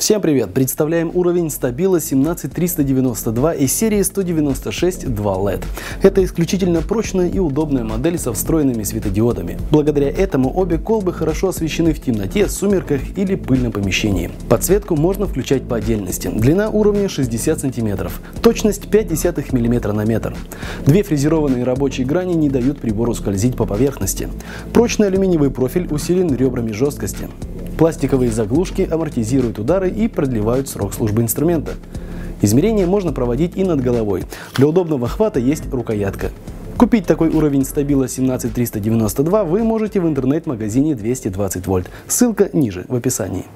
Всем привет! Представляем уровень стабила 17392 из серии 196 2 LED. Это исключительно прочная и удобная модель со встроенными светодиодами. Благодаря этому обе колбы хорошо освещены в темноте, сумерках или пыльном помещении. Подсветку можно включать по отдельности. Длина уровня 60 см, точность 0,5 мм на метр. Две фрезерованные рабочие грани не дают прибору скользить по поверхности. Прочный алюминиевый профиль усилен ребрами жесткости. Пластиковые заглушки амортизируют удары и продлевают срок службы инструмента. Измерения можно проводить и над головой. Для удобного хвата есть рукоятка. Купить такой уровень стабила 17392 вы можете в интернет-магазине 220 вольт. Ссылка ниже в описании.